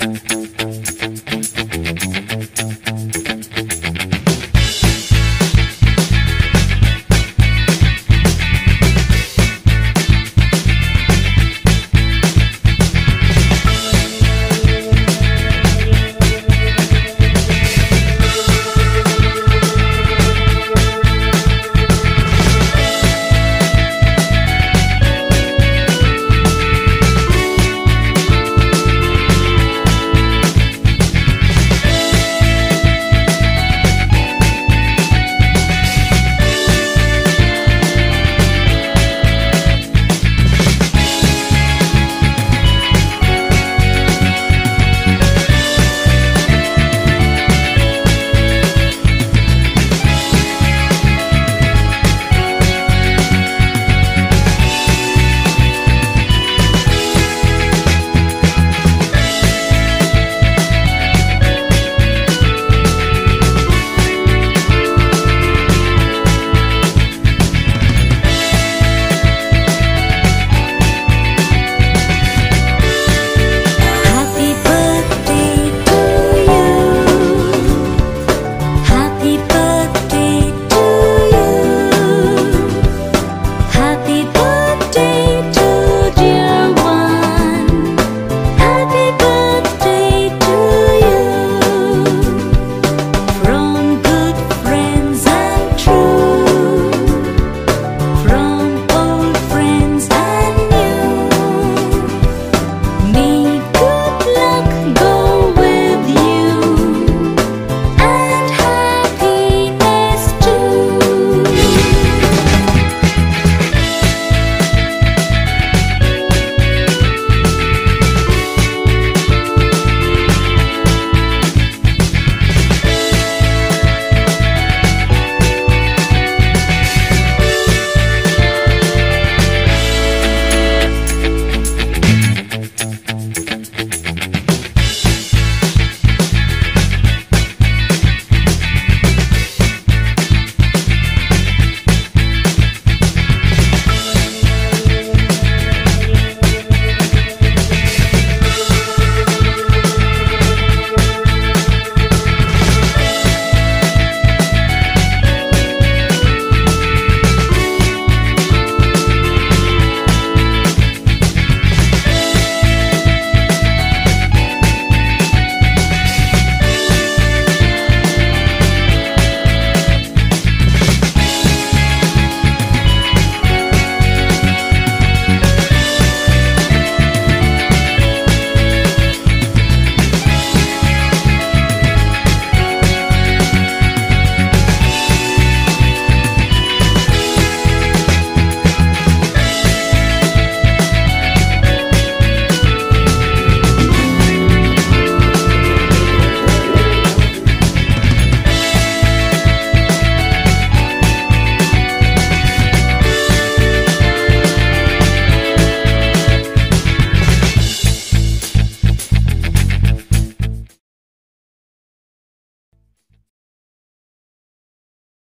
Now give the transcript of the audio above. Mm-hmm.